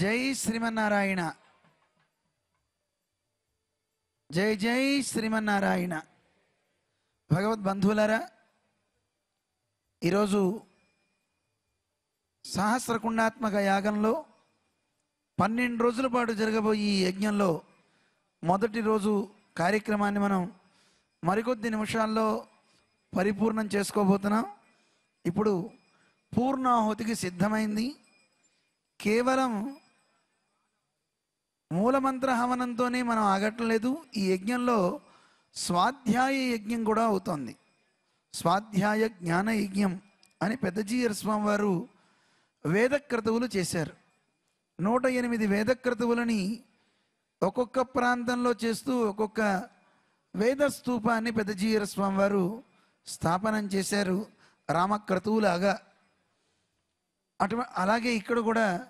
జై శ్రీమన్నారాయణ. జై జై శ్రీమన్నారాయణ. భగవద్ బంధువులారా ఈరోజు సహస్రకుండాత్మక యాగంలో పన్నెండు రోజుల పాటు జరగబోయే ఈ యజ్ఞంలో మొదటి రోజు కార్యక్రమాన్ని మనం మరికొద్ది నిమిషాల్లో పరిపూర్ణం చేసుకోబోతున్నాం. ఇప్పుడు పూర్ణాహుతికి సిద్ధమైంది. కేవలం మూలమంత్ర హవనంతోనే మనం ఆగట్లేదు ఈ యజ్ఞంలో స్వాధ్యాయ యజ్ఞం కూడా అవుతోంది. స్వాధ్యాయ జ్ఞాన యజ్ఞం అని పెద్దజీయర్ స్వామి వారు వేదక్రతువులు చేశారు. నూట ఎనిమిది వేదక్రతువులని ఒక్కొక్క ప్రాంతంలో చేస్తూ ఒక్కొక్క వేద స్తూపాన్ని పెద్దజీయర స్వామి వారు స్థాపనం చేశారు రామక్రతువులాగా. అటు అలాగే ఇక్కడ కూడా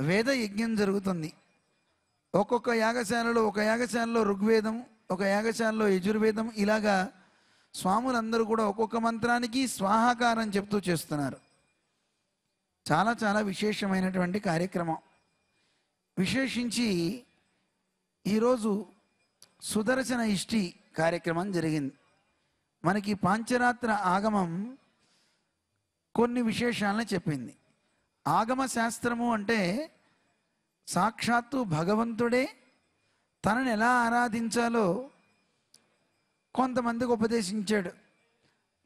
వేద యజ్ఞం జరుగుతుంది. ఒక్కొక్క యాగశాలలో ఒక యాగశాలలో ఋగ్వేదం ఒక యాగశాలలో యజుర్వేదం ఇలాగా స్వాములందరూ కూడా ఒక్కొక్క మంత్రానికి స్వాహాకారం చెప్తూ చేస్తున్నారు. చాలా చాలా విశేషమైనటువంటి కార్యక్రమం. విశేషించి ఈరోజు సుదర్శన ఇష్టి కార్యక్రమం జరిగింది. మనకి పాంచరాత్ర ఆగమం కొన్ని విశేషాలను చెప్పింది. ఆగమ శాస్త్రము అంటే సాక్షాత్తు భగవంతుడే తనని ఎలా ఆరాధించాలో కొంతమందికి ఉపదేశించాడు.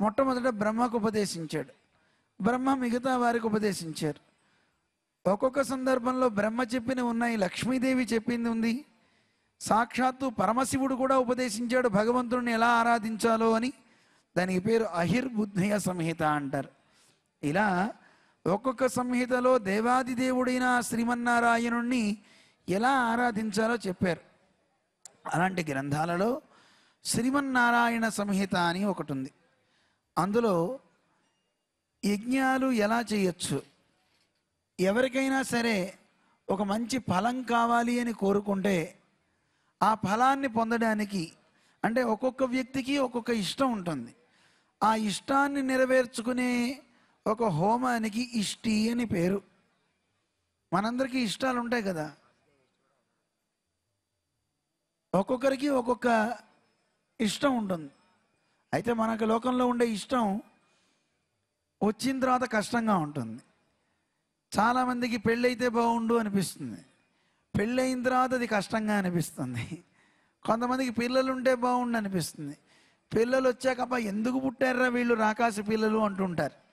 మొట్టమొదట బ్రహ్మకు ఉపదేశించాడు. బ్రహ్మ మిగతా వారికి ఉపదేశించారు. ఒక్కొక్క సందర్భంలో బ్రహ్మ చెప్పిన ఉన్నాయి లక్ష్మీదేవి చెప్పింది ఉంది. సాక్షాత్తు పరమశివుడు కూడా ఉపదేశించాడు భగవంతుడిని ఎలా ఆరాధించాలో అని. దానికి పేరు అహిర్బుద్ధయ సంహిత అంటారు. ఇలా ఒక్కొక్క సంహితలో దేవాది దేవుడైన శ్రీమన్నారాయణుణ్ణి ఎలా ఆరాధించాలో చెప్పారు. అలాంటి గ్రంథాలలో శ్రీమన్నారాయణ సంహిత అని ఒకటి ఉంది అందులో యజ్ఞాలు ఎలా చేయొచ్చు? ఎవరికైనా సరే ఒక మంచి ఫలం కావాలి అని కోరుకుంటే ఆ ఫలాన్ని పొందడానికి అంటే ఒక్కొక్క వ్యక్తికి ఒక్కొక్క ఇష్టం ఉంటుంది. ఆ ఇష్టాన్ని నెరవేర్చుకునే ఒక హోమానికి ఇష్టి అని పేరు. మనందరికీ ఇష్టాలు ఉంటాయి కదా. ఒక్కొక్కరికి ఒక్కొక్క ఇష్టం ఉంటుంది. అయితే మనకు లోకంలో ఉండే ఇష్టం వచ్చిన తర్వాత కష్టంగా ఉంటుంది. చాలామందికి పెళ్ళైతే బాగుండు అనిపిస్తుంది. పెళ్ళయిన తర్వాత అది కష్టంగా అనిపిస్తుంది. కొంతమందికి పిల్లలు ఉంటే బాగుండు అనిపిస్తుంది. పిల్లలు వచ్చాక అబ్బా ఎందుకు పుట్టారా వీళ్ళు రాకాసి పిల్లలు అంటుంటారు.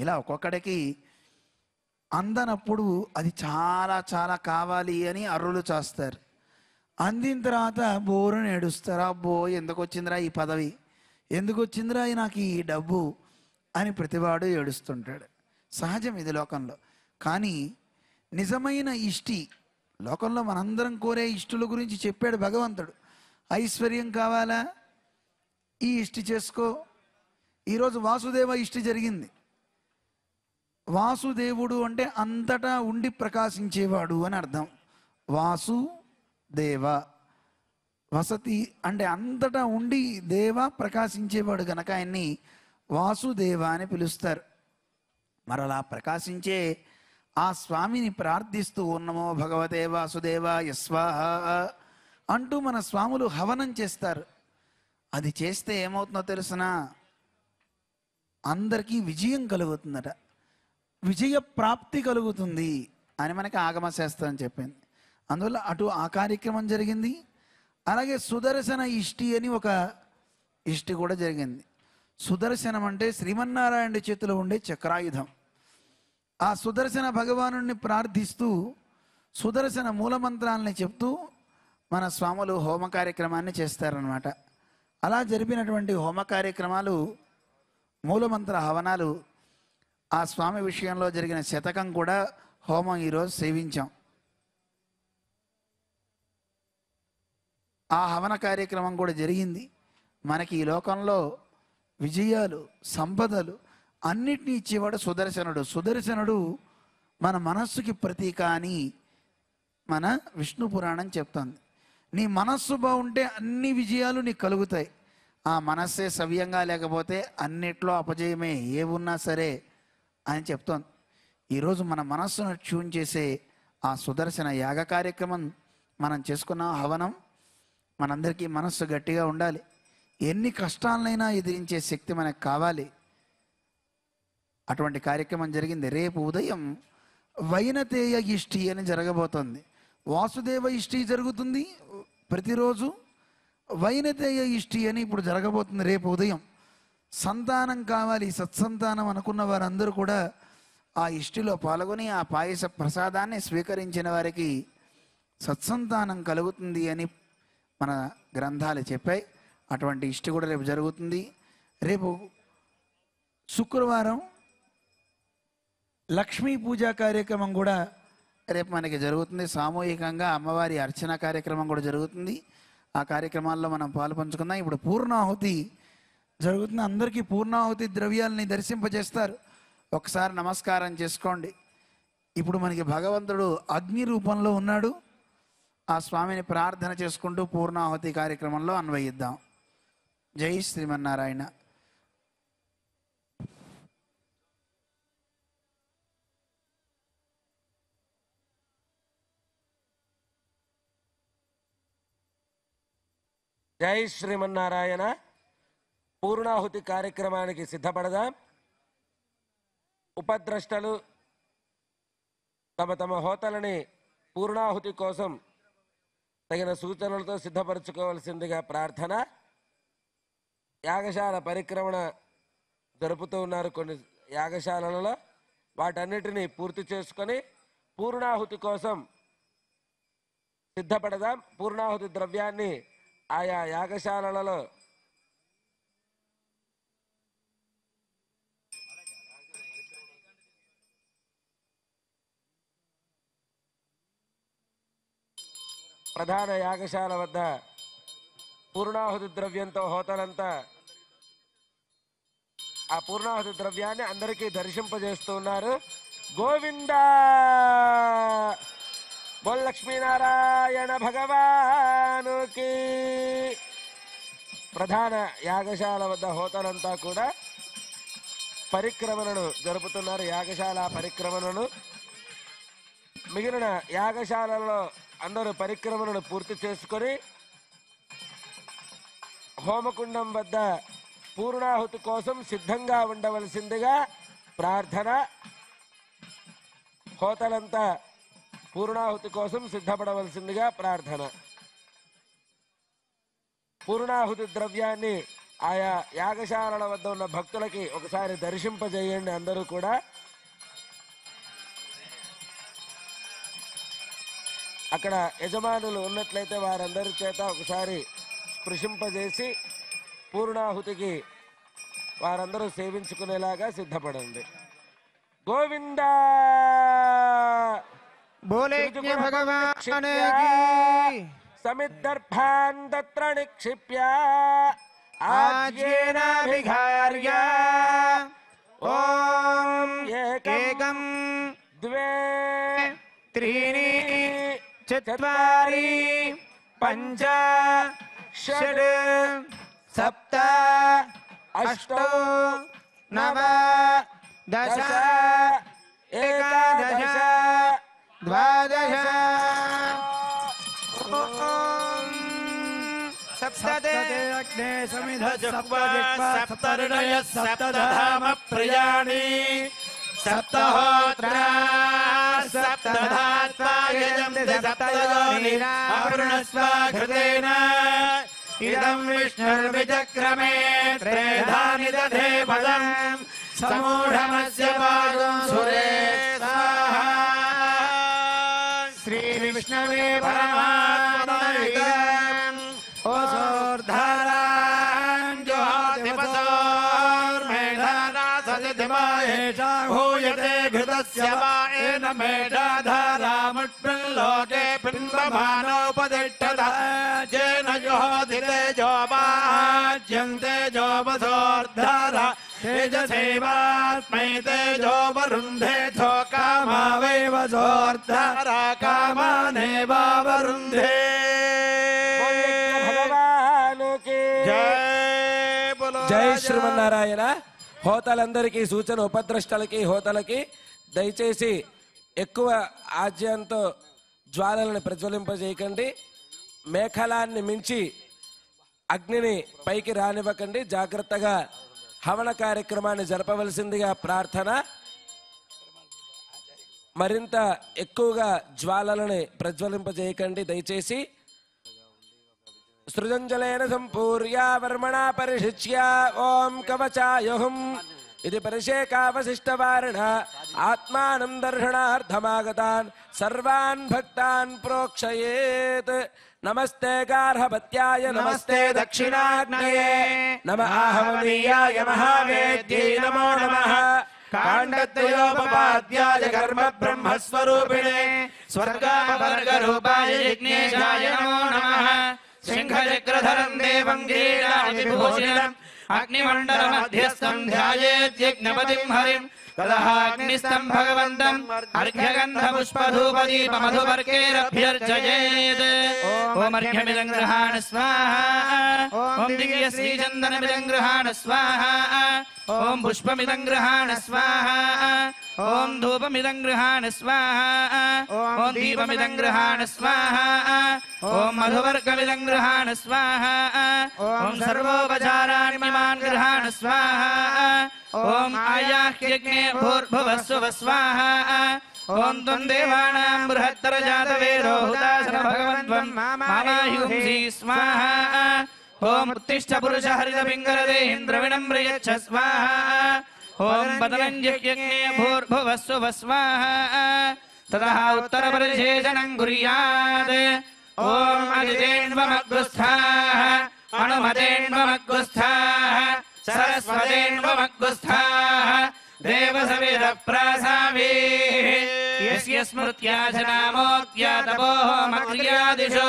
ఇలా ఒక్కొక్కడికి అందనప్పుడు అది చాలా చాలా కావాలి అని అర్రులు చేస్తారు. అందిన తర్వాత బోరుని ఏడుస్తారు అబ్బో ఎందుకు వచ్చిందిరా ఈ పదవి? ఎందుకు వచ్చిందిరా నాకు ఈ డబ్బు? అని ప్రతివాడు ఏడుస్తుంటాడు. సహజం ఇది లోకంలో. కానీ నిజమైన ఇష్టి లోకంలో మనందరం కోరే ఇష్టుల గురించి చెప్పాడు భగవంతుడు. ఐశ్వర్యం కావాలా? ఈ ఇష్టి చేసుకో. ఈరోజు వాసుదేవ ఇష్టి జరిగింది. వాసుదేవుడు అంటే అంతటా ఉండి ప్రకాశించేవాడు అని అర్థం. వాసు దేవ వసతి అంటే అంతటా ఉండి దేవ ప్రకాశించేవాడు గనక ఆయన్ని వాసుదేవ అని పిలుస్తారు. మరలా ప్రకాశించే ఆ స్వామిని ప్రార్థిస్తూ ఉన్నమో భగవతే వాసుదేవ యస్వాహ అంటూ మన స్వాములు హవనం చేస్తారు. అది చేస్తే ఏమవుతుందో తెలుసునా? అందరికీ విజయం కలుగుతుందట. విజయ ప్రాప్తి కలుగుతుంది. అని మనకి ఆగమ శాస్త్రం చెప్పింది. అందువల్ల అటు ఆ కార్యక్రమం జరిగింది. అలాగే సుదర్శన ఇష్టి అని ఒక ఇష్టి కూడా జరిగింది. సుదర్శనం అంటే శ్రీమన్నారాయణ చేతిలో ఉండే చక్రాయుధం. ఆ సుదర్శన భగవాను ప్రార్థిస్తూ సుదర్శన మూలమంత్రాలని చెప్తూ మన స్వాములు హోమ కార్యక్రమాన్ని చేస్తారనమాట అలా జరిపినటువంటి హోమ కార్యక్రమాలు మూలమంత్ర హవనాలు ఆ స్వామి విషయంలో జరిగిన శతకం కూడా హోమం ఈరోజు సేవించాం. ఆ హవన కార్యక్రమం కూడా జరిగింది. మనకి ఈ లోకంలో విజయాలు సంపదలు అన్నిటినీ ఇచ్చేవాడు సుదర్శనుడు. సుదర్శనుడు మన మనస్సుకి ప్రతీక అని మన విష్ణు పురాణం చెప్తుంది. నీ మనస్సు బాగుంటే అన్ని విజయాలు నీకు కలుగుతాయి. ఆ మనస్సే సవ్యంగా లేకపోతే అన్నిట్లో అపజయమే. ఏమున్నా సరే అని చెప్తోంది. ఈరోజు మన మనస్సును ట్యూన్ చేసే ఆ సుదర్శన యాగ కార్యక్రమం మనం చేసుకున్న హవనం మనందరికీ మనస్సు గట్టిగా ఉండాలి. ఎన్ని కష్టాలనైనా ఎదిరించే శక్తి మనకు కావాలి. అటువంటి కార్యక్రమం జరిగింది. రేపు ఉదయం వైనతేయ ఇష్టి అని జరగబోతోంది. వాసుదేవ ఇష్టి జరుగుతుంది ప్రతిరోజు. వైనతేయ ఇష్టి అని ఇప్పుడు జరగబోతుంది రేపు ఉదయం. సంతానం కావాలి సత్సంతానం అనుకున్న వారందరూ కూడా ఆ ఇష్టిలో పాల్గొని ఆ పాయస ప్రసాదాన్ని స్వీకరించిన వారికి సత్సంతానం కలుగుతుంది అని మన గ్రంథాలు చెప్పాయి. అటువంటి ఇష్టి కూడా రేపు జరుగుతుంది. రేపు శుక్రవారం లక్ష్మీ పూజా కార్యక్రమం కూడా రేపు మనకి జరుగుతుంది. సామూహికంగా అమ్మవారి అర్చన కార్యక్రమం కూడా జరుగుతుంది. ఆ కార్యక్రమాల్లో మనం పాలు పంచుకుందాం. ఇప్పుడు పూర్ణాహుతి జరుగుతుంది అందరికీ పూర్ణాహుతి ద్రవ్యాలని దర్శింపజేస్తారు. ఒకసారి నమస్కారం చేసుకోండి. ఇప్పుడు మనకి భగవంతుడు అగ్ని రూపంలో ఉన్నాడు. ఆ స్వామిని ప్రార్థన చేసుకుంటూ పూర్ణాహుతి కార్యక్రమంలో అన్వయిద్దాం. జై శ్రీమన్నారాయణ. జై శ్రీమన్నారాయణ. పూర్ణాహుతి కార్యక్రమానికి సిద్ధపడదాం. ఉపద్రష్టలు తమ తమ హోతలని పూర్ణాహుతి కోసం తగిన సూచనలతో సిద్ధపరచుకోవలసిందిగా ప్రార్థన. యాగశాల పరిక్రమణ జరుపుతూ ఉన్నారు కొన్ని యాగశాలలలో. వాటన్నిటిని పూర్తి చేసుకొని పూర్ణాహుతి కోసం సిద్ధపడదాం. పూర్ణాహుతి ద్రవ్యాన్ని ఆయా యాగశాలలలో ప్రధాన యాగశాల వద్ద పూర్ణాహుతి ద్రవ్యంతో హోతలంతా ఆ పూర్ణాహుతి ద్రవ్యాన్ని అందరికీ దర్శింపజేస్తూ ఉన్నారు గోవిందా! బోల్ లక్ష్మీనారాయణ భగవానుకి. ప్రధాన యాగశాల వద్ద హోతలంతా కూడా పరిక్రమణను జరుపుతున్నారు. యాగశాల పరిక్రమణను. మిగిలిన యాగశాలలో అందరూ పరిక్రమలను పూర్తి చేసుకొని హోమకుండం వద్ద పూర్ణాహుతి కోసం సిద్ధంగా ఉండవలసిందిగా ప్రార్థన. హోతలంతా పూర్ణాహుతి కోసం సిద్ధపడవలసిందిగా ప్రార్థన. పూర్ణాహుతి ద్రవ్యాన్ని ఆయా యాగశాలల వద్ద ఉన్న భక్తులకి ఒకసారి దర్శింపజేయండి అందరూ కూడా. అక్కడ యజమానులు ఉన్నట్లయితే వారందరి చేత ఒకసారి స్పృశింపజేసి పూర్ణాహుతికి వారందరూ సేవించుకునేలాగా సిద్ధపడండి. గోవింద! సమిదర్భాన్ తత్ర నిక్షిప్య! ఓం ఏకం ద్వే త్రీణి चत्वारि पञ्च षड् सप्त अष्टौ नव दश एकादश द्वादश। सप्तते अग्ने समिध सप्तर्णय सप्तधाम प्रियाणि। सप्तहोत्रा घृतेन। इदं विष्णुर्विचक्रमे त्रेधानि दधे पदम् समूढमस्य पादं सुरे श्रीविष्णवे परमात्मनैकम् ओसोर्धारान् भूयते एषा हूयते घृतस्य वा एन मेढाधारामुष्मिल्लोके पिण्डमानोपतिष्ठत येन जो वाज्यन्ते जो वसोर्धर तेजसेवास्मै तेजो वरुन्धेथो कामा वै वसोर्धर कामानेव वरुन्धे जय श्रीमन्नारायण। హోతలందరికీ సూచన ఉపద్రష్టలకి హోతలకి దయచేసి ఎక్కువ ఆజ్యంతో జ్వాలలను ప్రజ్వలింపజేయకండి. మేఖలాన్ని మించి అగ్నిని పైకి రానివ్వకండి. జాగ్రత్తగా హవన కార్యక్రమాన్ని జరపవలసిందిగా ప్రార్థన. మరింత ఎక్కువగా జ్వాలలని ప్రజ్వలింపజేయకండి. దయచేసి सृजञ्जलेन सम्पूर्या वर्मणा परिषिच्य ॐ कवचा इति परिषेकावशिष्टवारिण आत्मानं दर्शनार्थमागतान्, सर्वान् भक्तान् प्रोक्षयेत्। नमस्ते गार्हपत्याय नमस्ते दक्षिणाग्नये। नम आहवनीयाय महावेद्यै नमो नमः। काण्डत्रयोपपाद्याय कर्म ब्रह्मस्वरूपिणे स्वर्गापवर्गरूपाय नमो नमः। सिंह देवम् अग्निमण्डलमध्यस्सन् अग्निमण्डलमध्यस्थम् ध्यायेत्यज्ञपतिम् हरिम् रतः अग्निस्तम् भगवन्तम् अर्घ्यगन्धपुष्पधूपदीपमधुवर्गेरभ्यर्चयेत् ओमर्घ्यमिदम् धूपदी स्वाहा। ओमर्घ्य दिव्यश्रीचन्दनमिदम् ग्रहाण ग्रहाण स्वाहा। ॐ पुष्पमिदं गृहाण स्वाहा ॐ धूपमिदं गृहाण स्वाहा ॐ दीपमिदं गृहाण स्वाहा ॐ मधुवर्गमिदं गृहाण स्वाहा ॐ सर्वोपचाराणि सर्वोपचाराण्यमान् गृहाण स्वाहा ॐ आयाह्यज्ञे भूर्भुवस्व स्वाहा ॐ त्वं देवानाम् बृहत्तर मामायुंसि स्वाहा ओमृत्तिष्ठ पुरुष हरित भिङ्गलदे इन्द्रविणम् स्वाहा ओम् पतनञ्जज्ञे भूर्भुवस्व वस्व ततः उत्तर कुर्यात् ॐ गुर्यात् ओम् अणु मदेण्स्थाः यस्य स्मृत्या च नामोक्त्या तपोः मियादिषु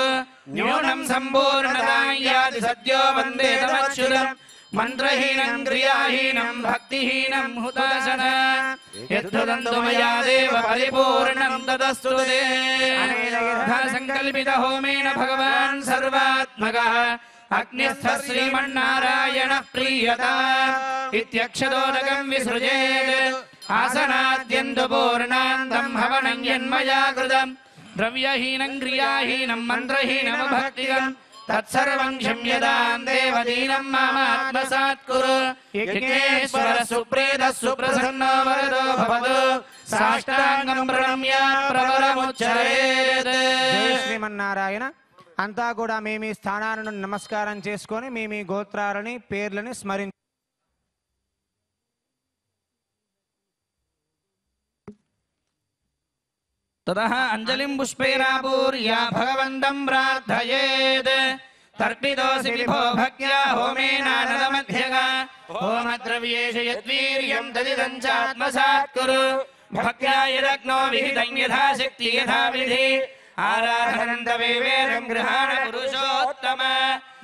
न्यूनम् सम्पूर्णतायादि सद्यो वन्दे तमक्षुरम् मन्त्रहीनम् क्रियाहीनम् भक्तिहीनम् हुताशन यद्धुदन्तु मया देव परिपूर्णम् तदस् सङ्कल्पित होमेन भगवान् सर्वात्मकः। अग्निस्थ श्रीमन्नारायणः प्रीयता। इत्यक्षदोदकम् विसृजेत्। ఆసనాద్యందుపూర్ణాందం హవనం యన్మయా కృతం ద్రవ్యహీనం క్రియాహీనం మంత్రహీనం భక్తిగం తత్సర్వం క్షమ్యదాం దేవదీనం మామ ఆత్మసాత్ కురు యజ్ఞేశ్వర సుప్రేత సుప్రసన్న వరదో భవదు సాష్టాంగం ప్రణమ్య ప్రవరముచ్చరేత్ శ్రీమన్నారాయణ అంతా కూడా మేమీ స్థానాలను నమస్కారం చేసుకొని మీ గోత్రాలని పేర్లని స్మరించు ततः अञ्जलिम् पुष्पैरापूर्या भगवन्तम् प्रार्थयेत्। तर्पितोऽसि विभो भक्त्या होमेनानदमध्यगा होमद्रव्येषु यद्वीर्यम् तदिदम् चात्मसात् कुरु भक्त्या यदग्नो विहितम् यथा शक्ति, यथा विधि। आराधनम् वेदम् गृहाण पुरुषोत्तम।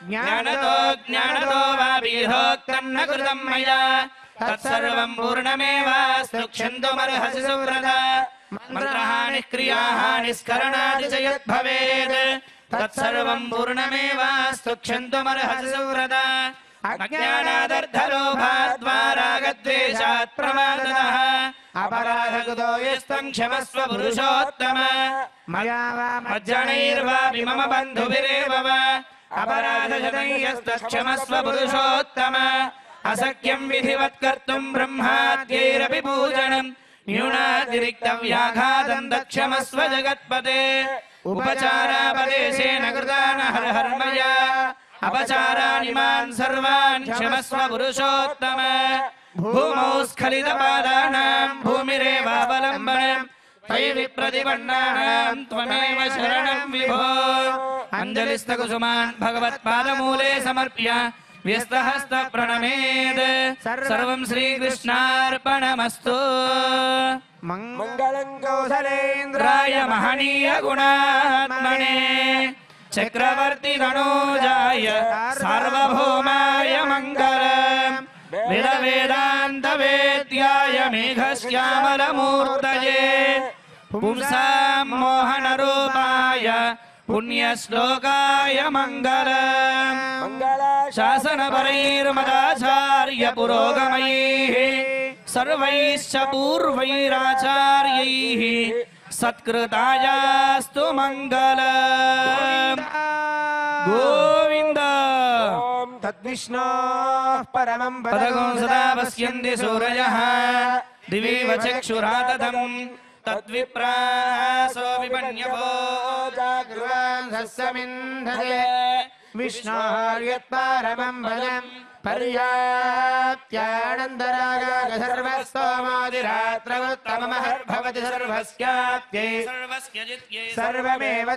ज्ञानतो ज्ञानतो वा विधोक्तम् न कृतम् मया। तत्सर्वम् पूर्णमेवास्तु, क्षन्तुमर्हसि सुव्रता। मन्त्रहानिः क्रियाः स्करणानि च यत् भवेत् तत् सर्वम् पूर्णमे वास्तु क्षन्तुमरः प्रमादः अपराधकृतो क्षमस्व पुरुषोत्तम। मया वा मज्जनैर्वापि मम बन्धुभिरेव वा अपराधयस्तक्षमस्व पुरुषोत्तम। असख्यम् विधिवत् कर्तुम् ब्रह्माद्यैरपि पूजनम्। न्यूनातिरिक्तव्याघातम् दक्षमस्व जगत्पते। उपचारापदेशेन कृतान हर हर्मया अपचाराणि मान् सर्वान् क्षमस्व पुरुषोत्तम। भूमौ स्खलितपादानाम् भूमिरेवावलम्बनम् त्वमेव विभो। अञ्जलिस्तकुसुमान् भगवत्पादमूले समर्प्य व्यस्तहस्त प्रणमेद् सर्वं श्रीकृष्णार्पणमस्तु। मङ्गलं कौशलेन्द्राय महनीय गुणात्मने चक्रवर्ति तनोजाय सार्वभौमाय मङ्गल। वेदवेदान्तवेद्याय मेघश्यामलमूर्तये। मेघ पुंसा मोहनरूपाय पुण्यश्लोकाय शासन परैर्मदाचार्य पुरोगमैः सर्वैश्च पूर्वैराचार्यैः सत्कृतायास्तु मंगल गोविंद तद्विष्णोः परमं पदगुं सदा पश्यन्ति सूरयः वचक्षुरा तथम् तद्विप्रासो सोऽपि मन्य भो जागृन्धस्य पर्याप्त्यानन्दरागाग सर्वस्तोमादिरात्रमुत्तममहर्भवति सर्वस्याप्त्यै सर्वस्य जित्यै सर्वमेव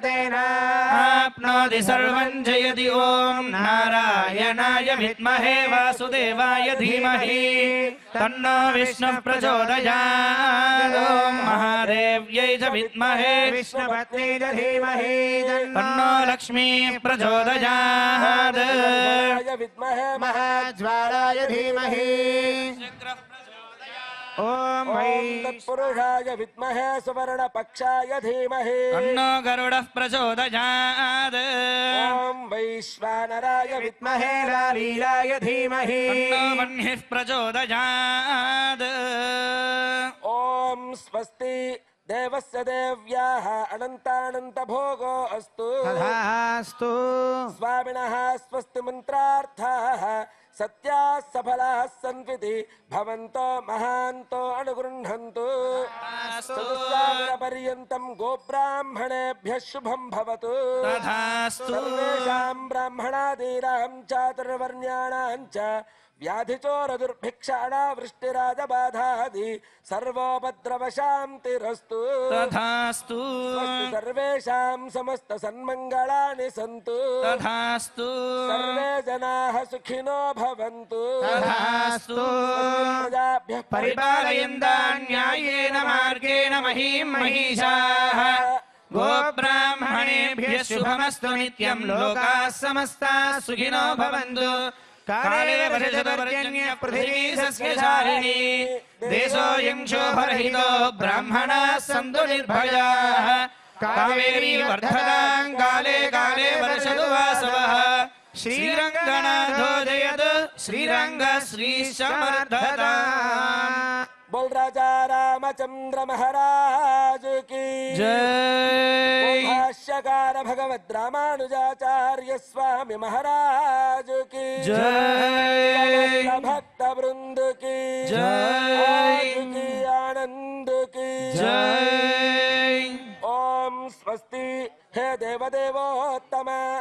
जयति ॐ नारायणाय विद्महे वासुदेवाय धीमहि। तन्नो विष्णुः प्रचोदयात्। ॐ महादेव्यै च विद्महे। विष्णुपत्नी च धीमहि। तन्नो लक्ष्मी प्रचोदयात्। विद्महे। महाज्वालाय धीमहि। ॐ तत्पुरुषाय विद्महे सुवर्णपक्षाय धीमहि। तन्नो गरुडः प्रचोदयात्। ॐ वैश्वानराय विद्महे लालीलाय धीमहि। तन्नो वह्निः प्रचोदयात्। ॐ स्वस्ति देवस्य देव्याः अनन्तानन्तभोगो अस्तु। तथास्तु स्वामिनः स्वस्ति मन्त्रार्थाः सत्याः सफलाः सन्विति भवन्तो महान्तो अनुगृह्णन्तु। चतुस्सागरपर्यन्तं गोब्राह्मणेभ्यः शुभं भवतु। सर्वेषां ब्राह्मणादीनां चातुर्वर्ण्याणां च व्याधिचोरदुर्भिक्षाणावृष्टिराजबाधादि सर्वोपद्रवशान्तिरस्तु तथास्तु स्वस्ति सर्वेषां समस्तसन्मङ्गलानि सन्तु तथास्तु सर्वे जनाः सुखिनो भवन्तु तथास्तु प्रजाभ्यः परिपालयन्तान्यायेन मार्गेण महीं महिषाः गोब्राह्मणेभ्यः शुभमस्तु नित्यं लोकाः समस्ताः सुखिनो भवन्तु काले वर्षपर्जन्य पृथिवी सस्यशालिनी देशोऽयं शोभरहितो ब्राह्मणाः सन्तु निर्भयाः कावेरी वर्धतां काले काले वर्षतु वासवः श्रीरङ्गनाथो जयतु श्रीरङ्ग श्रीशमर्धताम् बोल राजा रामचंद्र महाराज की। जय। भाष्यकार भगवद रामानुजाचार्य स्वामी महाराज की। जय। भक्त वृंद की। जय। की आनंद की। जय। ओम स्वस्ति हे देवदेवोत्तम।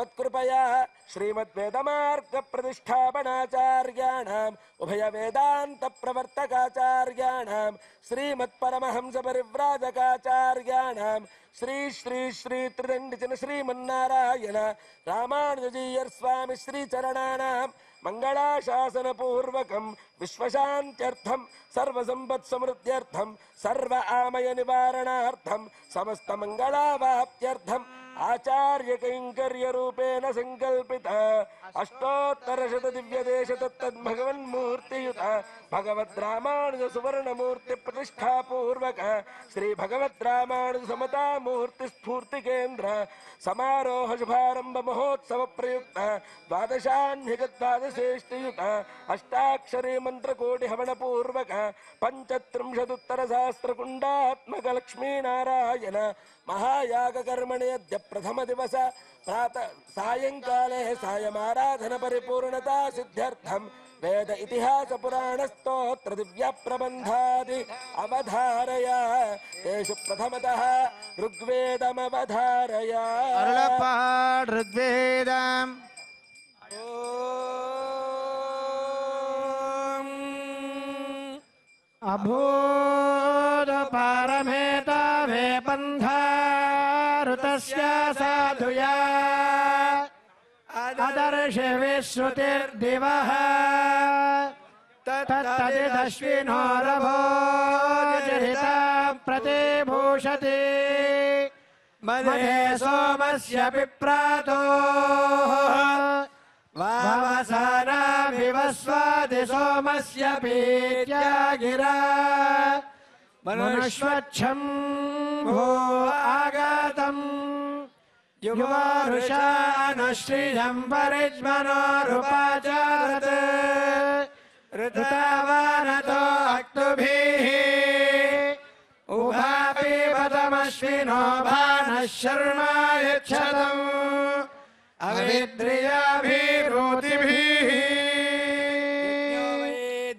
तत्कृपया श्रीमद्वेदमार्ग प्रतिष्ठापनाचार्याणाम् उभय वेदांत प्रवर्तकाचार्याणाम् श्रीमत्परमहंस परिव्राजकाचार्याणाम् श्री श्री श्री त्रिदण्डिजन श्रीमन्नारायण रामानुजीयर् स्वामि श्रीचरणानाम् मङ्गलाशासन पूर्वकम् विश्वशान्त्यर्थम् सर्वसम्पत्समृद्ध्यर्थम् सर्व आमय निवारणार्थम् समस्त मङ्गलावाप्त्यर्थम् आचार्य कैङ्कर्य रूपेण सङ्कल्पित अष्टोत्तरशत दिव्यदेश तत्तद्भगवन्मूर्तियुत भगवद् रामानुज सुवर्णमूर्ति प्रतिष्ठापूर्वक श्री भगवद् रामानुज समता मूर्ति स्फूर्ति केन्द्र समारोह शुभारंभ महोत्सव प्रयुक्त द्वादशान्हिक द्वादशेष्टियुत अष्टाक्षरी मंत्र कोटि हवन पूर्वक पंचत्रिंशदुत्तर सहस्र कुंडात्मक लक्ष्मी नारायण महायाग कर्मणि अद्य प्रथम दिवस प्रातः सायंकाले सायमाराधन परिपूर्णता सिद्ध्यर्थम वेद इतिहास पुराण स्तोत्र दिव्य प्रबंधादि अवधारय। तेषु प्रथमतः ऋग्वेदमवधारय। ऋग्वेदम्। अभूत पारमेताभे पन्थारुतस्य साधुया। अदर्श विश्रुतिर्दिवः। तत्तदिदश्विनोरभोजहिता प्रतिभूषति। मदे सोमस्य विप्रातो वामसानाभिः विवस्वादि सोमस्य पीत्या गिरा मनुष्वच्छम् भो आगतम्। युवारुषानुश्रियम् परिज्मनोरुपाचारत्। ऋतावानतो अक्तुभिः। उभापीपतमश्विनो भानः शर्मा यच्छतम्। अविद्रियाभिरोतिभिः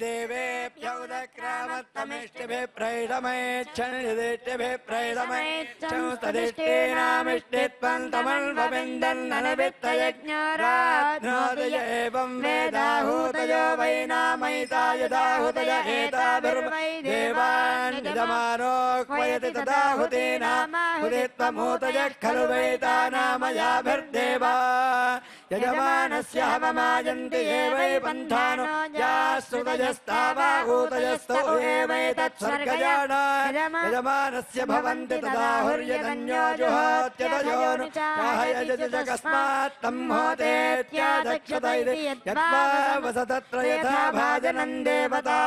देवेभ्यौदक्रामत्तमिष्टिभिः प्रैषमेच्छन्यदिष्टिभिः प्रैषमेच्छंस्तदिष्टीनामिष्टित्वम् तमल्पविन्दन्ननवित्तयज्ञरात्नोदय एवं वेदाहूतयो वै नामयिता यदाहुतय एताभिर्वै देवान् यजमानोऽह्वयति तदाहुतीनाम हुदित्वमूतयः खलु वैता नामयाभिर्देवा यजमानस्य हवमायन्ति एवै पन्थानो यास्तुतयस्तावाहूतयस्तु एवैतत्स्वर्गजान यजमानस्य भवन्ति तम् होतेत्यादक्षत इति यद्वा वसतत्र यथा भाजनम् देवता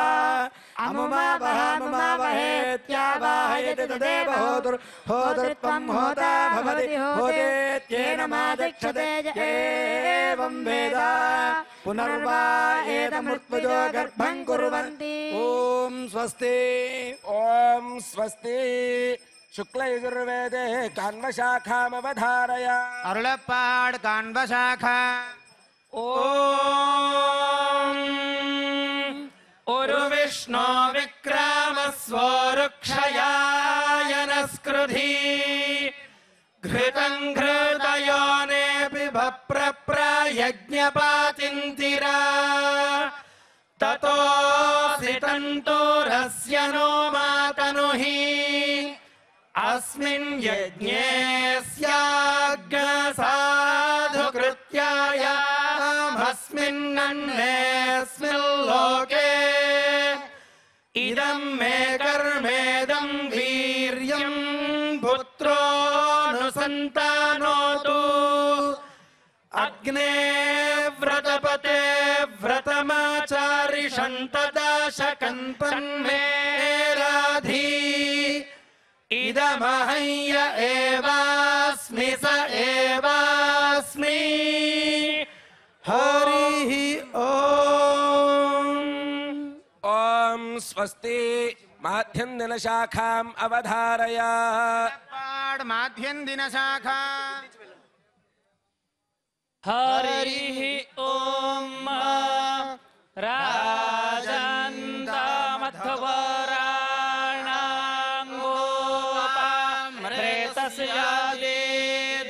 अमुमावहामुमावहेत्यावाहयति तदेव होतुर् होतुर्त्वं होता भवति होतेत्येन मादक्षते एवं वेद। स्वस्ति। स्वस्ति। शुक्लयजुर्वेदे कान्वशाखामवधारय अरुलपाड कान्वशाखा ॐ। विष्णो विक्राम स्वरुक्षया घृतम् घृतयोनेऽपि नेऽपि भ प्र ततो झतन्तु नो मातनुहि। अस्मिन् यज्ञे स्याज्ञसाधु कृत्यायाभस्मिन्नेऽस्मिल्लोके इदं मे कर्मेदं वीर्यं पुत्रोऽनुसन्तानोतु अग्ने व्रतपते व्रतमाचारिषन्तदाशकन्पन्मेराधी। इदमहय्य एवास्मि स एवास्मि अस्ति माध्यन्दिनशाखाम् अवधारय। दिन शाखा हरि राजान्तामथवा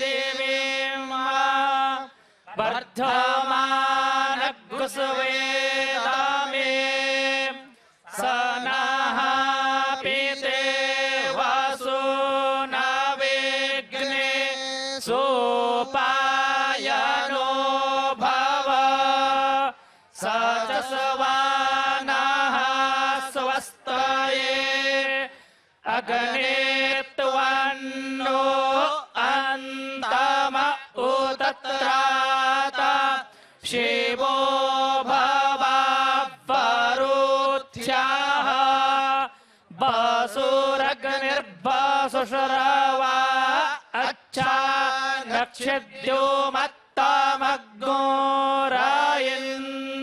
देवीं वा वर्धमानकुसवे शिवो भावा परोध्याः अच्छा रक्षिद्यो वा मत्तामग्नो रायन्।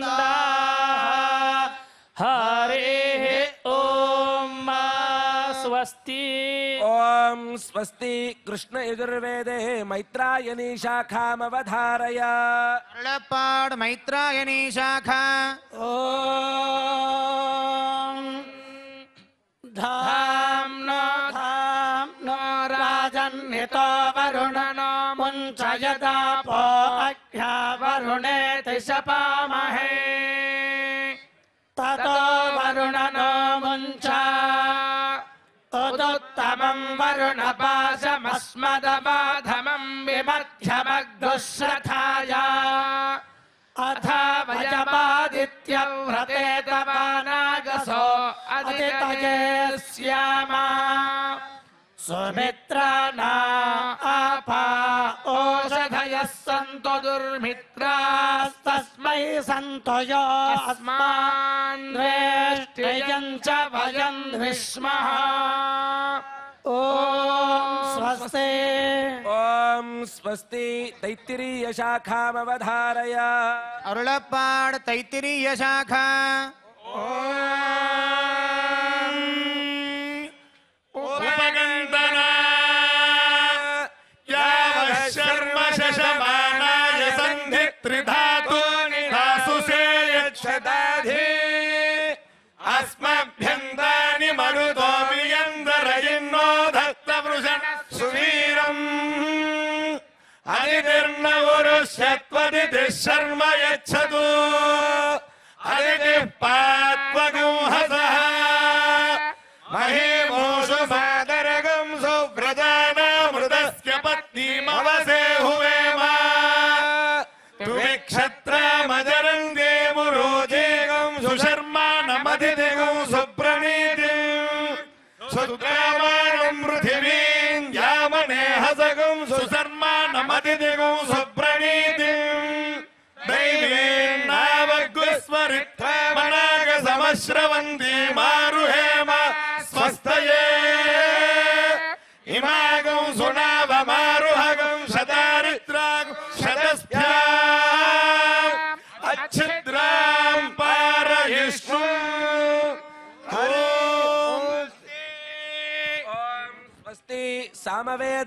ओम स्वस्ति कृष्ण यजुर्वेदे मैत्रायणी शाखामवधारय। अरळपाड् मैत्रायणी शाखा। ॐ धाम्ना धाम्नो राजन्हितो वरुणनो मुञ्चयदा पोऽघ्या वरुणे तिशपामहे ततो उदुत्तमम् वरुणपाशमस्मदबाधमम् विमध्यमग्दुश्रथाय अथ वयमादित्यव्रते तवानागसो अदितये स्यामा सुमित्राणा आपा ओषधयः सन्तु दुर्मित्रास्तस्मै वै सन्तयो अस्मान्। द्वेष्टियम् च स्वस्ति। ओम स्वस्ति। तैत्तिरीय शाखामवधारय अरुळप्पाड् तैत्तिरीय शाखा। उपगन्तन यावः शर्म शशमानाय सन्धि अनिर्न उरुष्यत्वदिति शर्म यच्छतु अदिति पात्वगुंहसः महीमोषु सादरगं सुव्रतानामृतस्य पत्नीमवसे हुवेम तुविक्षत्रामजरं देमुरोजेगं सुशर्मा नमधिदिगं सुप्रणीतिं। सुद्राम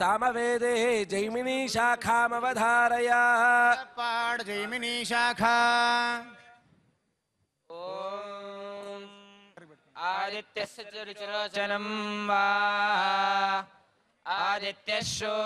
सामवेदे जैमिनी शाखामवधारय पाठ जैमिनी शाखा। ॐ आदित्यस्य च रुचिरोचनं आदित्यशो।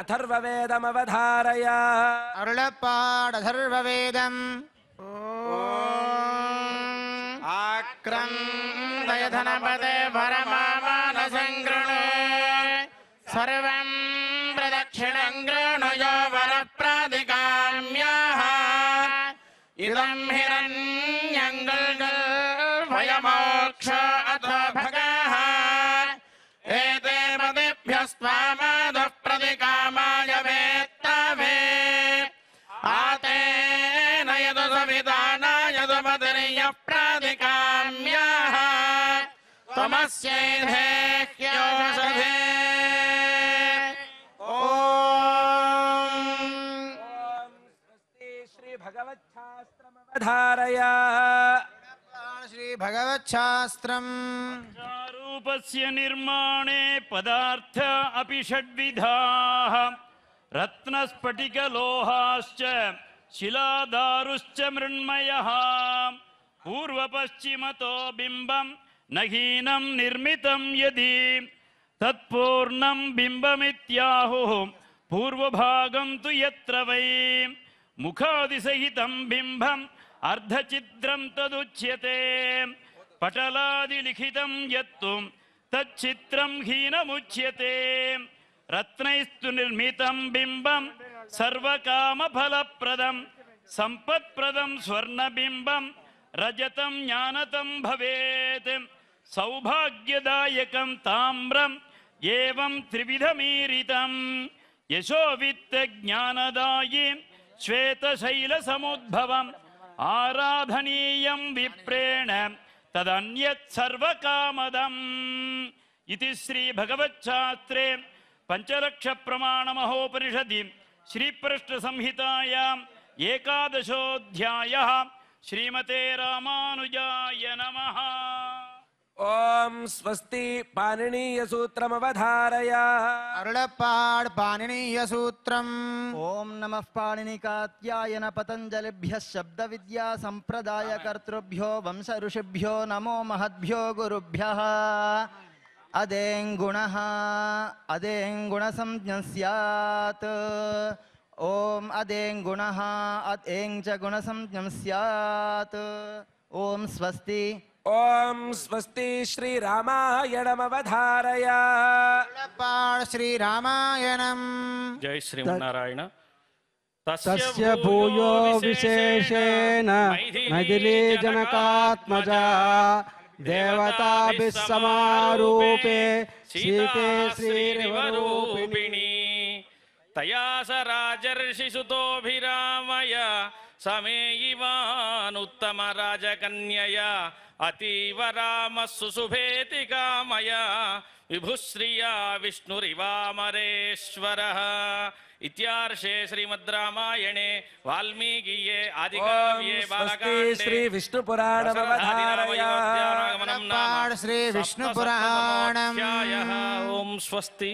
अथर्ववेदमवधारय। अरुळपाडथर्ववेदम् आक्रन्दयधनपदे आक्रन्दय धन पदे परमान सङ्गृणे सर्वम् प्रदक्षिणङ्गृणयो वर प्रादिकाम्याः इदम् हिरन्यङ्गयमोक्ष अथवा भगाः। एते पदेभ्यस्त्वा माद तस्यैधेह्योषधे निर्माणे पदार्थ अपि षड्विधाः रत्नस्फटिकलोहाश्च शिलादारुश्च मृण्मयः पूर्वपश्चिमतो बिम्बं न हीनं निर्मितं यदि तत्पूर्णं बिम्बमित्याहुः, पूर्वभागं तु यत्र वै मुखादिसहितं बिम्बम् अर्धचिद्रं तदुच्यते। पटलादिलिखितं यत्तु तच्चित्रं हीनमुच्यते। रत्नैस्तु निर्मितं बिम्बं सर्वकामफलप्रदं, सम्पत्प्रदं स्वर्णबिम्बं रजतं ज्ञानतं भवेत्। सौभाग्यदायकं ताम्रम् एवं त्रिविधमीरितं यशोवित्तज्ञानदायि श्वेतशैलसमुद्भवम् आराधनीयं विप्रेण तदन्यत् सर्वकामदम् इति श्रीभगवच्छास्त्रे पञ्चलक्षप्रमाणमहोपनिषदि श्रीपृष्ठसंहितायाम् एकादशोऽध्यायः श्रीमते रामानुजाय नमः ओम स्वस्ति पाणनीय सूत्रम अवधारया। अरुणपाड पाणनीय सूत्रम। ओम नमः पाणिनी कात्यायन पतंजलिभ्य शब्द विद्या संप्रदाय कर्तृभ्यो वंश ऋषिभ्यो नमो महद्भ्यो गुरुभ्य। अदेंगुण अदेंगुण संज्ञ ओम अदेंगुण अदेंग गुण संज्ञ सियात। ओम स्वस्ति ओम स्वस्ति श्री रामायणम अवधारय लपाण श्री रामायणम जय श्री नारायण। तस्य भूयो विशेषेण मैथिलीजनकात्मजा देवता समारूपे सीते श्रीरूपिणी तया स राजर्षि राजर्षिसुतोऽभिरामय। समेयिवानुत्तमराजकन्यया इवानुत्तम अतीव राम सुभेति कामया विभुश्रिया विष्णुरिवामरेश्वरः इत्यार्षे श्रीमद् रामायणे वाल्मीकीये आदिकाव्ये बालके श्रीविष्णुपुराणम् श्री विष्णुपुराण्यायः ओम् स्वस्ति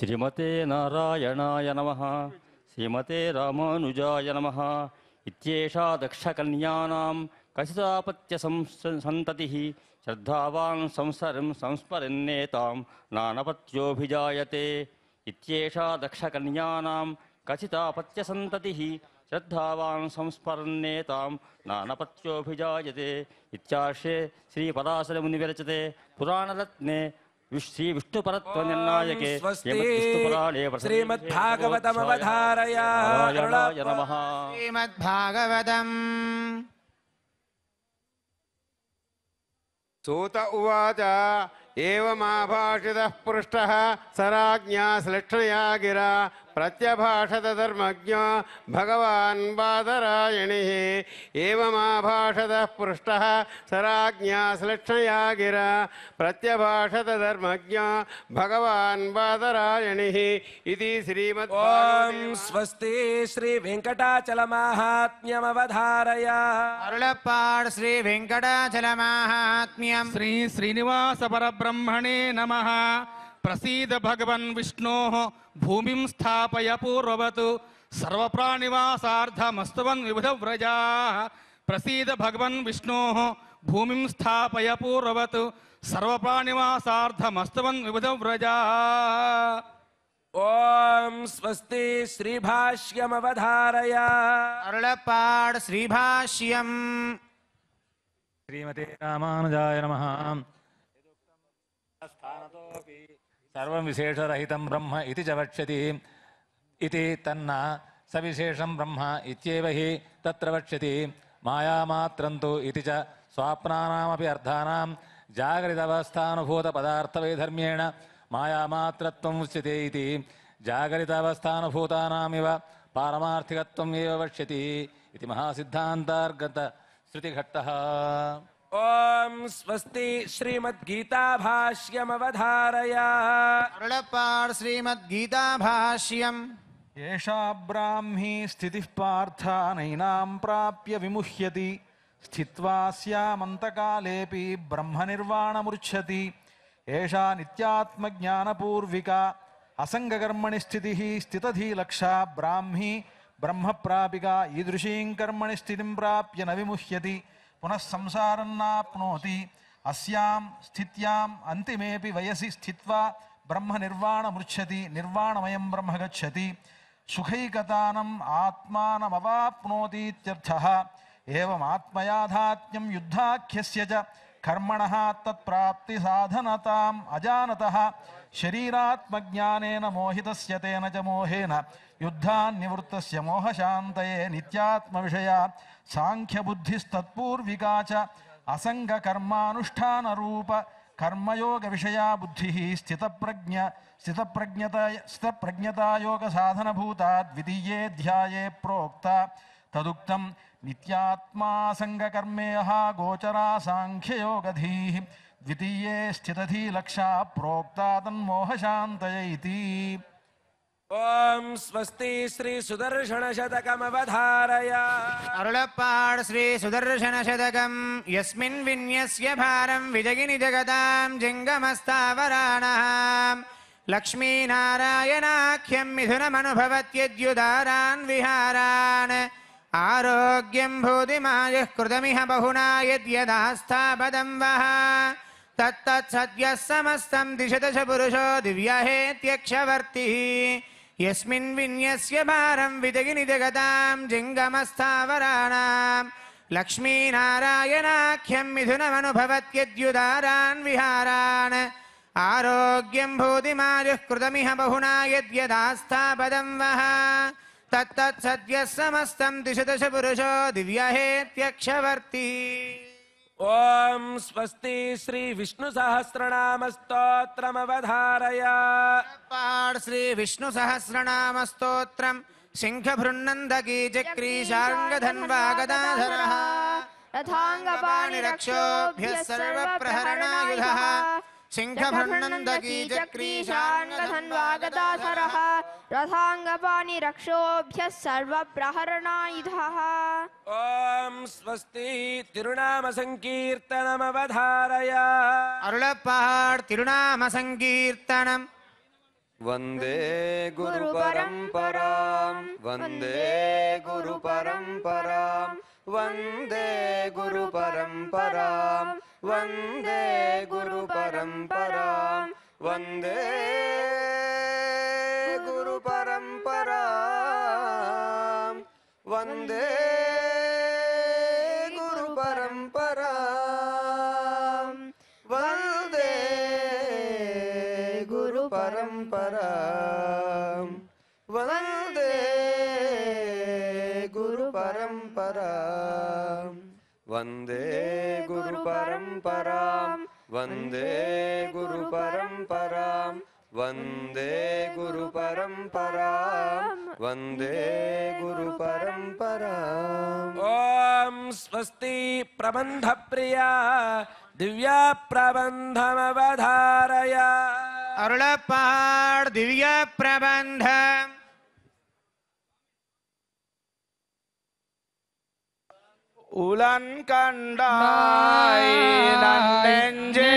श्रीमते नारायणाय नमः। श्रीमते रामानुजाय नमः। इत्येषा दक्षकन्यानां कथितापत्यसंसन्ततिः श्रद्धावान् संसरं संस्मरन्नेतां नानपत्योऽभिजायते। इत्येषा दक्षकन्यानां कथितापत्यसन्ततिः श्रद्धावान् संस्मरन्नेतां नानपत्योऽभिजायते। इत्यार्षे श्रीपराशरमुनिविरचते पुराणरत्ने श्री विष्णुपरत्वनिर्णायके श्रीमद्भागवतमवधारयाय नमः। श्रीमद्भागवतम्। सूत उवाच एवमाभाषितः पृष्टः सराज्ञा श्लक्षणया गिरा। प्रत्यभाषतधर्मज्ञो भगवान् बादरायणिः। एवमाभाषतः पृष्टः सराज्ञा श्लक्षया गिरा। प्रत्यभाषतधर्मज्ञो भगवान् बादरायणिः श्रीमद श्रीमद् स्वस्ति श्रीवेङ्कटाचलमाहात्म्यमवधारय। अरुळप्पाड् श्रीवेङ्कटाचलमाहात्म्यं श्री श्रीनिवासपरब्रह्मणे नमः। प्रसीद भगवन् विष्णोः भूमि स्थापय पूर्ववत्। सर्वप्राणिवासार्धमस्तवन् विबुधव्रजाः प्रसीद भगवन् विष्णोः भूमि स्थापय पूर्ववत्। सर्वप्राणिवासार्धमस्तवन् विबुधव्रजाः ओम स्वस्ति श्रीभाष्यम श्रीभाष्यमवधारय। अरुळपाड् श्रीभाष्यम। श्रीमते रामानुजाय नमः। स्थानतोऽपि सर्वं विशेषरहितं ब्रह्म इति च वक्ष्यति। इति तन्न सविशेषं ब्रह्म इत्येव हि तत्र वक्ष्यति। मायामात्रं तु इति च स्वाप्नानामपि अर्थानां जागरितावस्थानुभूतपदार्थवैधर्म्येण मायामात्रत्वम् उच्यते इति। जागरितावस्थानुभूतानामिव पारमार्थिकत्वम् एव वक्ष्यति। इति महासिद्धान्तार्गतश्रुतिघट्टः। ॐ स्वस्ति श्रीमद्गीताभाष्यमवधारय। अरुळपाड् श्रीमद्गीताभाष्यम्। एषा ब्राह्मी स्थितिः पार्थ नैनां प्राप्य विमुह्यति। स्थित्वा स्यामन्तकालेऽपि ब्रह्मनिर्वाणमुर्च्छति। एषा नित्यात्मज्ञानपूर्विका। असङ्गकर्मणि स्थितिः स्थितधीलक्षा ब्राह्मी। ब्रह्मप्रापिका ईदृशीं कर्मणि स्थितिं प्राप्य न विमुह्यति। पुनः संसारन्नाप्नोति। अस्यां स्थित्याम् अन्तिमेऽपि वयसि स्थित्वा ब्रह्मनिर्वाणमुच्यति निर्वाणमयं ब्रह्म गच्छति सुखैकतानम् आत्मानमवाप्नोतीत्यर्थः, एवमात्मयाधात्म्यं युद्धाख्यस्य च कर्मणः तत्प्राप्तिसाधनताम् अजानतः। शरीरात्मज्ञानेन मोहितस्य तेन च मोहेन, युद्धान्निवृत्तस्य मोहशान्तये नित्यात्मविषया साङ्ख्यबुद्धिस्तत्पूर्विका च असङ्गकर्मानुष्ठानरूप कर्मयोगविषया बुद्धिः स्थितप्रज्ञ, स्थितप्रज्ञता स्थितप्रज्ञतायोगसाधनभूता द्वितीयेऽध्याये प्रोक्ता। तदुक्तं नित्यात्मासङ्गकर्मेयः गोचरा साङ्ख्ययोगधीः द्वितीये स्थितधीलक्षा प्रोक्ता तन्मोहशान्तय इति। ಓಂ ಸ್ವಸ್ತಿ श्री सुदर्शन ಶತಕಮವಧಾರಯ ಅರುಳಪ್ಪಾಳ್ ಶ್ರೀ ಸುದರ್ಶನ ಶತಕಂ ಯಸ್ಮಿನ್ ವಿನ್ಯಸ್ಯ ಭಾರಂ ವಿಜಗಿನಿ ಜಗತಾಂ ಜಂಗಮಸ್ತಾವರಾಣಃ लक्ष्मीनारायणाख्यं मिथुनमनुभवत्यद्युदारान् विहारान्। आरोग्यं भूतिमायुः कृतमिह बहुना यद्यदास्थापदं वः। तत्तत्सद्यः समस्तं दिशदश पुरुषो दिव्यहेत्यक्षवर्तिः। यस्मिन् विन्यस्य भारं विदगिनि जगतां जिङ्गमस्थावराणाम् लक्ष्मीनारायणाख्यं मिथुनमनुभवत्यद्युदारान् विहारान्। आरोग्यं भूतिमायुः कृतमिह बहुना यद्यदास्थापदं वः। तत्तत्सद्यः समस्तं दिशदश पुरुषो दिव्यहेत्यक्षवर्तिः। ॐ स्वस्ति श्रीविष्णुसहस्रनामस्तोत्रमवधारय पार्श्रीविष्णुसहस्रनामस्तोत्रम् शिङ्खभृन्नन्द कीचक्रीशाङ्गधन्वा धर्मः सर्वप्रहरणायुधः। सिंहभरणीशान्वागता रथाङ्गपानि रक्षोभ्यः सर्वप्रहरणायुधः। ॐ स्वस्ति तिरुनाम सङ्कीर्तनमवधारय अरुलप्पहाड् तिरुनाम सङ्कीर्तनम् वन्दे गुरुपरम्पराम्। वन्दे गुरुपरम्पराम्। वन्दे गुरुपरम्पराम्। वन्दे गुरुपरम्परां वन्दे गुरुपरम्परां वन्दे वन्दे गुरुपरम्परां वन्दे गुरुपरम्परां वन्दे गुरुपरम्पराम्। ॐ स्वस्ति प्रबन्धप्रिया दिव्या प्रबन्धमवधारय अरुळपाड् दिव्य உலன் கண்டாய் நன்னெஞ்சே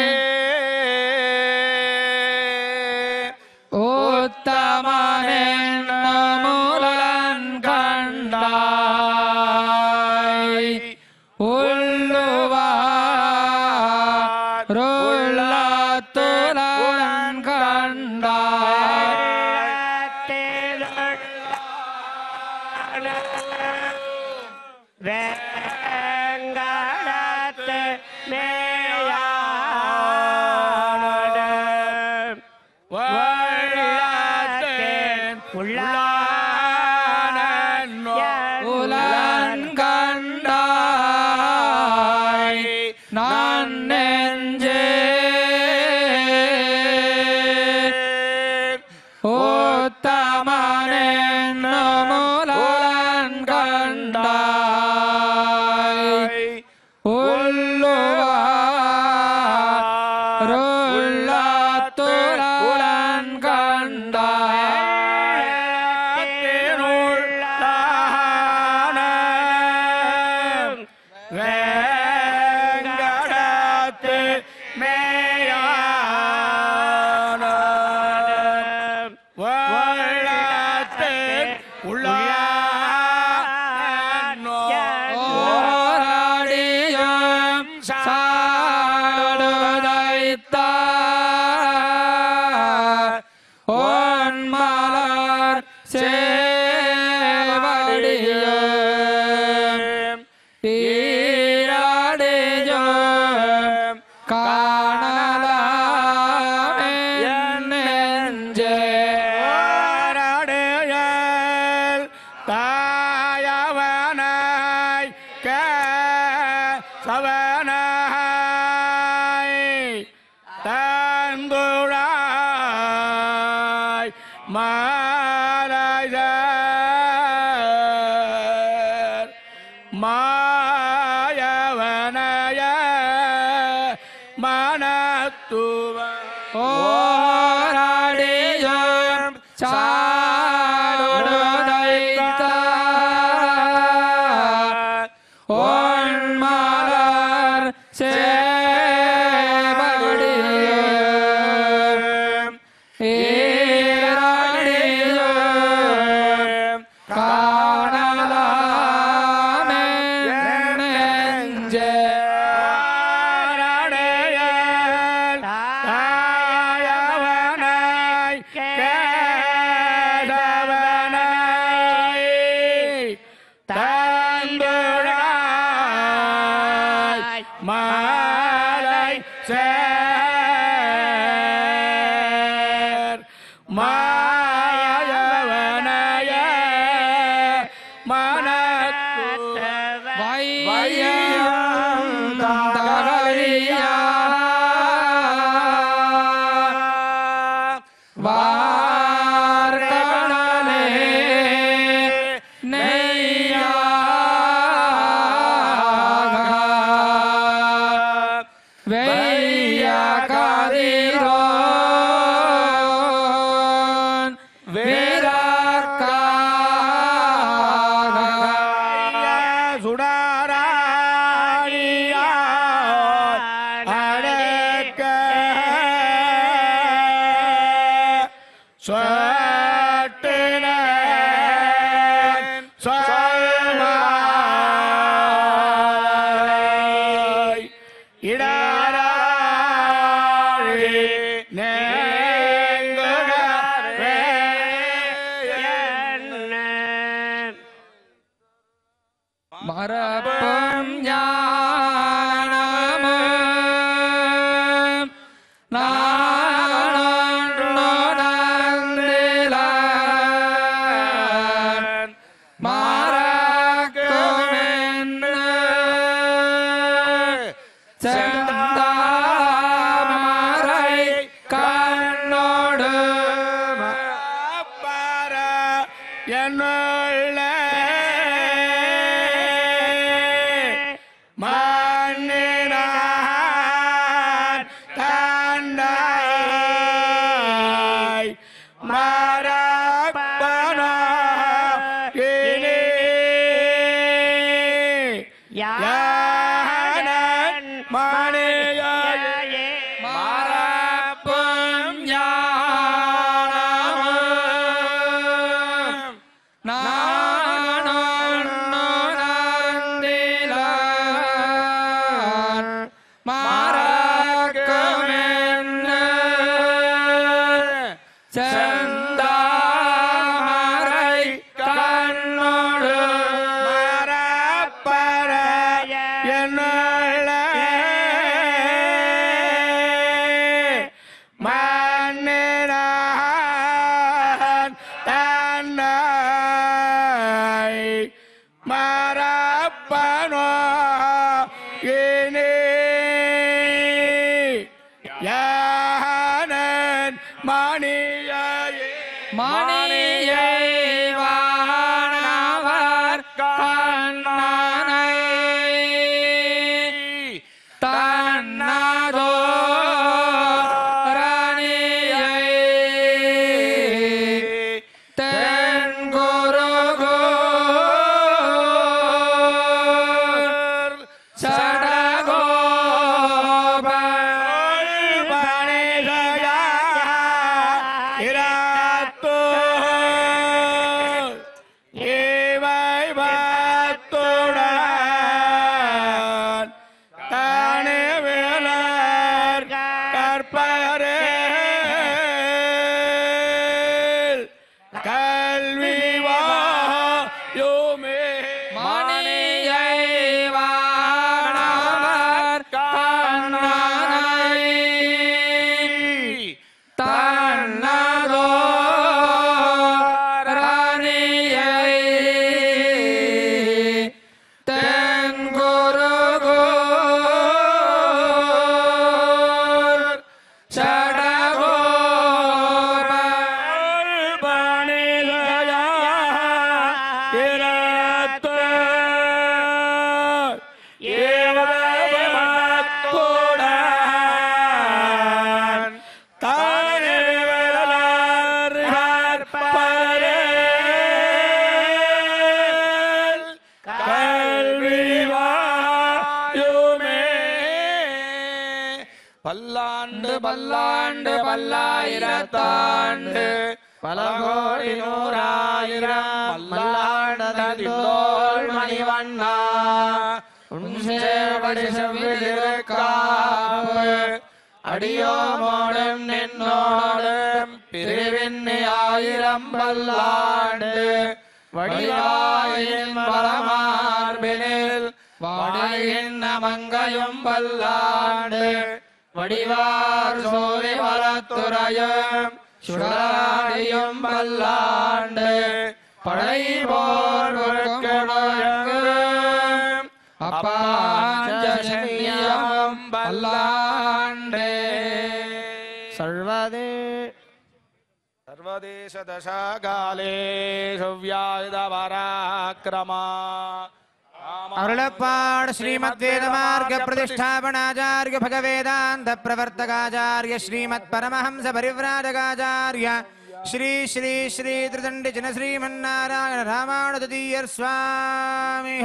Say அடியோமோடும் பிரிவின் ஆயிரம் பல்லாண்டு வடிவாயின் பரமார்பினில் வாடையின் மங்கையும் பல்லாண்டு வடிவார் சோதி வளத்துறையும் சுடராடியும் பல்லாண்டு படை போர் அப்பாஞ்சம் பல்லாண்டு सर्वदेशदशाकाले सुव्यायुधपराक्रमा अरुळप्पाड श्रीमद्वेदमार्ग प्रतिष्ठापनाचार्य भगवेदान्त प्रवर्तकाचार्य श्रीमत् परमहंस परिव्राजकाचार्य श्री श्री श्री त्रिदण्डि जन श्रीमन्नारायण रामानुजतीयर स्वामी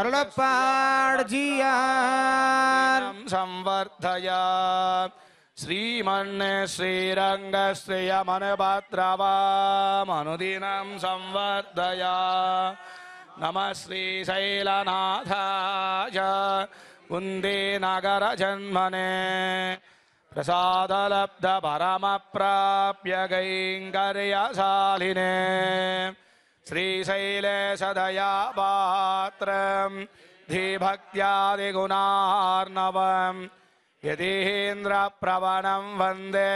अरुळप्पाड जीयार संवर्धया श्रीमन् श्रीरङ्गश्रियमनुभद्रवामनुदिनं संवर्धया। नमः श्रीशैलनाथाय कुन्देनगरजन्मने प्रसादलब्धपरमप्राप्य गैङ्गर्यशालिने श्रीशैले सदया पात्रं धीभक्त्यादिगुणार्णवम्। यतीन्द्रप्रवणं वन्दे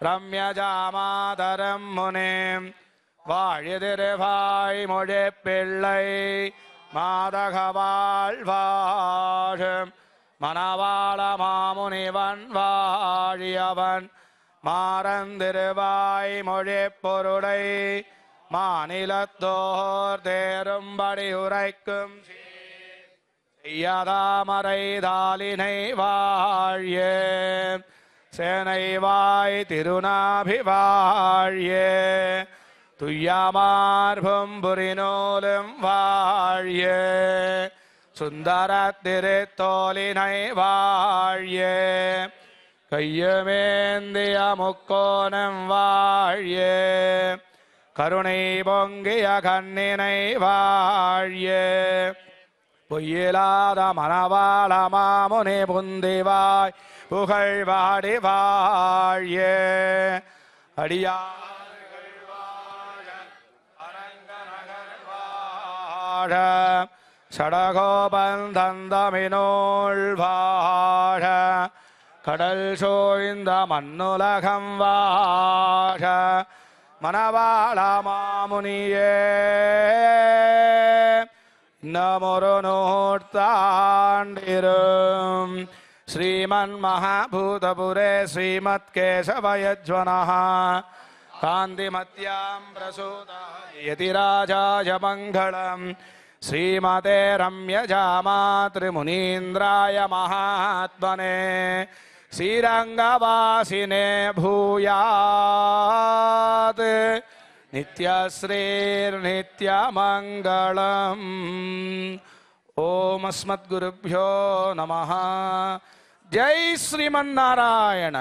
रम्यजामातरं मुनिं வாழிதிருவாய் மொழிப்பிள்ளை மாதகவாழ்வாழும் மணவாள மாமுனிவன் வாழியவன் மாறந்திருவாய் மொழிப் பொருளை மாநிலத்தோர் தேரும்படி உரைக்கும் செய்யதாமரை தாலினை வாழியே. சேனை வாய் திருநாபிவாழியே துய்யமார்பும் புரிநூலும் வாழிய. சுந்தர திருத்தோலினை வாழிய. கையுமேந்திய முக்கோணம் வாழிய. கருணை பொங்கிய கண்ணினை வாழிய. பொய்யிலாத மணவாள மாமுனே புந்திவாய் புகழ் வாடி வாழிய அடியா சடகோபன் தந்தமினோள் வாழ கடல் சோய்ந்த மண்ணுலகம் வாழ மணவாள மாமுனியே नमुरुनुहूर्ताण्डिरम्। श्रीमन्महाभूतपुरे श्रीमत्केशवयज्वन कान्तिमत्यां प्रसूता यतिराजाय मङ्गलम् श्रीमते रम्यजामातृमुनीन्द्राय महात्मने। श्रीरंगवासिने भूयात्। नित्याश्रेर्नित्यामङ्गलम्। ॐ अस्मद्गुरुभ्यो नमः। जय श्रीमन्नारायण।